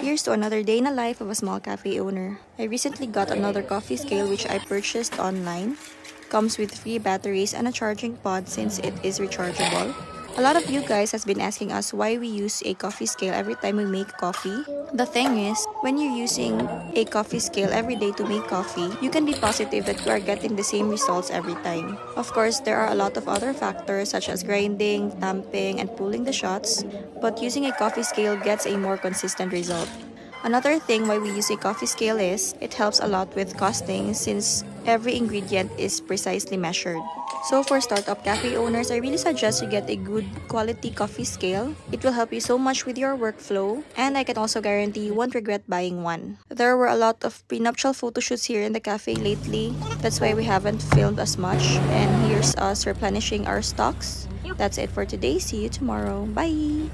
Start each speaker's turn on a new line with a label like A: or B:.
A: Here's to another day in the life of a small cafe owner. I recently got another coffee scale which I purchased online. Comes with free batteries and a charging pod since it is rechargeable. A lot of you guys has been asking us why we use a coffee scale every time we make coffee. The thing is, when you're using a coffee scale every day to make coffee, you can be positive that you are getting the same results every time. Of course, there are a lot of other factors such as grinding, tamping, and pulling the shots, but using a coffee scale gets a more consistent result. Another thing why we use a coffee scale is it helps a lot with costing since every ingredient is precisely measured. So for startup cafe owners, I really suggest you get a good quality coffee scale. It will help you so much with your workflow and I can also guarantee you won't regret buying one. There were a lot of prenuptial photo shoots here in the cafe lately. That's why we haven't filmed as much and here's us replenishing our stocks. That's it for today. See you tomorrow. Bye!